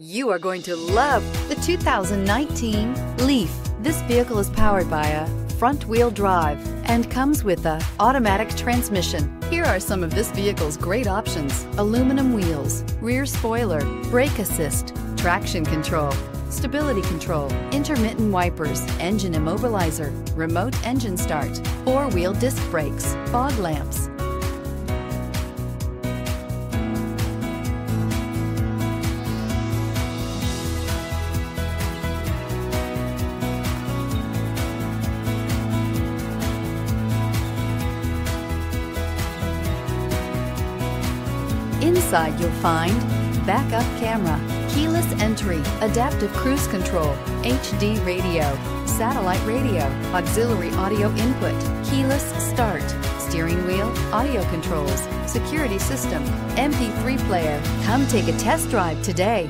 You are going to love the 2019 Leaf. This vehicle is powered by a front-wheel drive and comes with a automatic transmission. Here are some of this vehicle's great options. Aluminum wheels, rear spoiler, brake assist, traction control, stability control, intermittent wipers, engine immobilizer, remote engine start, four-wheel disc brakes, fog lamps, Inside you'll find backup camera, keyless entry, adaptive cruise control, HD radio, satellite radio, auxiliary audio input, keyless start, steering wheel, audio controls, security system, MP3 player. Come take a test drive today.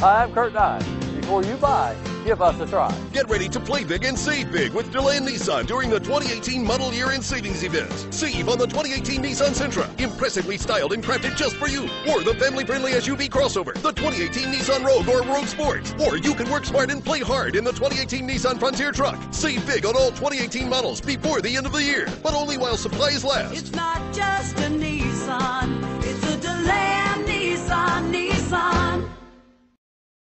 Hi, I'm Kurt Nye. Before you buy, give us a try. Get ready to play big and save big with Deland Nissan during the 2018 model year in savings event. Save on the 2018 Nissan Sentra, impressively styled and crafted just for you. Or the family-friendly SUV crossover, the 2018 Nissan Rogue or Rogue Sport. Or you can work smart and play hard in the 2018 Nissan Frontier truck. Save big on all 2018 models before the end of the year, but only while supplies last. It's not just a Nissan.